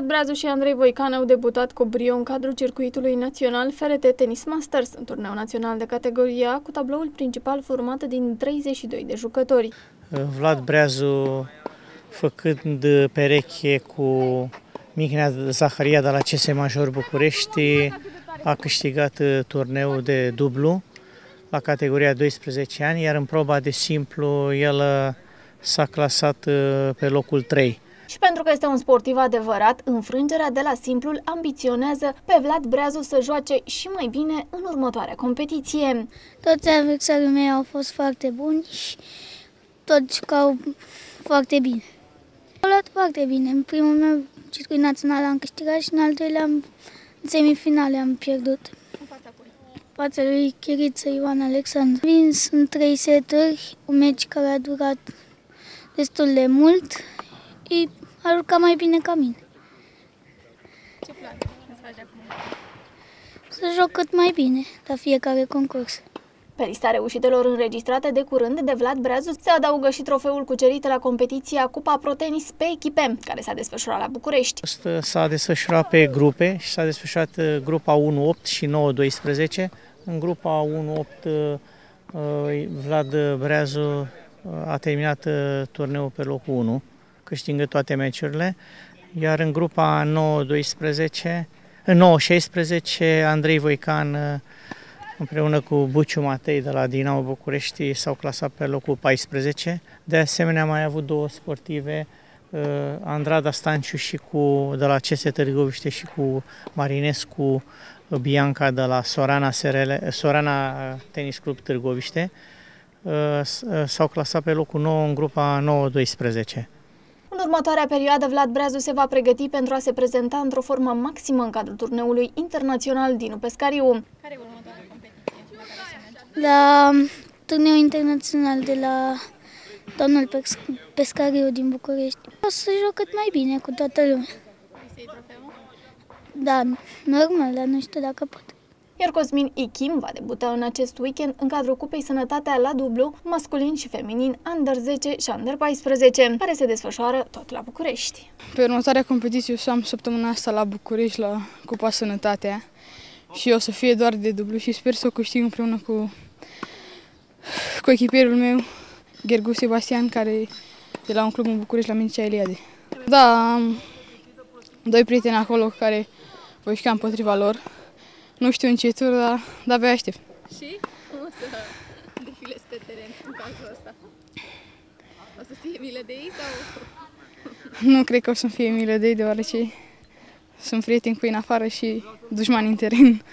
Vlad Breazu și Andrei Voican au debutat cu brio în cadrul circuitului național FRT Tennis Masters, în turneu național de categoria cu tabloul principal format din 32 de jucători. Vlad Breazu făcând pereche cu Mihnea Zaharia de la CS Major București a câștigat turneul de dublu la categoria 12 ani, iar în proba de simplu el s-a clasat pe locul 3. Și pentru că este un sportiv adevărat, înfrângerea de la simplul ambiționează pe Vlad Breazu să joace și mai bine în următoarea competiție. Toți adversarii mei au fost foarte buni și toți jucau foarte bine. Au luat foarte bine. În primul meu circuit național am câștigat și în al doilea în semifinale am pierdut. Fața lui Chiriță Ioan Alexandru. Vins în trei seturi, un meci care a durat destul de mult și a jucat mai bine ca mine. Ce plan îți faci acum? Să joc cât mai bine la fiecare concurs. Pe lista reușitelor înregistrate de curând de Vlad Breazu se adaugă și trofeul cucerit la competiția Cupa Pro Tenis pe echipe, care s-a desfășurat la București. S-a desfășurat pe grupe și s-a desfășurat uh, grupa 1-8 și 9-12. În grupa 1-8 uh, Vlad Breazu uh, a terminat turneul pe locul 1 câștigă toate meciurile, iar în grupa 9-12, 9-16, Andrei Voican împreună cu Buciu Matei de la Dinamo București s-au clasat pe locul 14. De asemenea, mai avut două sportive, uh, Andrada Stanciu și cu, de la CS Târgoviște și cu Marinescu Bianca de la Sorana, SRL, Sorana Tenis Club Târgoviște. Uh, s-au clasat pe locul 9 în grupa 9-12. În următoarea perioadă, Vlad Breazu se va pregăti pentru a se prezenta într-o formă maximă în cadrul turneului internațional Dinu Pescariu. Care e următoarea competiție la turneul internațional de la domnul Pescariu din București. O să joc cât mai bine cu toată lumea. Da, normal, dar nu știu dacă pot iar Cosmin Ichim va debuta în acest weekend în cadrul Cupei Sănătatea la dublu, masculin și feminin, Under 10 și Under 14, care se desfășoară tot la București. Pe următoarea competiție o să am săptămâna asta la București, la Cupa Sănătatea și o să fie doar de dublu și sper să o câștig împreună cu, cu echipierul meu, Gergu Sebastian, care e de la un club în București, la Mincea Eliade. Da, am doi prieteni acolo care voi juca împotriva lor. Nu știu în ce tur, dar de-abia aștept. Și cum o să defilezi pe teren în cazul ăsta? O să fie milă de ei sau... Nu cred că o să fie milă de ei, deoarece sunt prieteni cu ei în afară și dușmani în teren.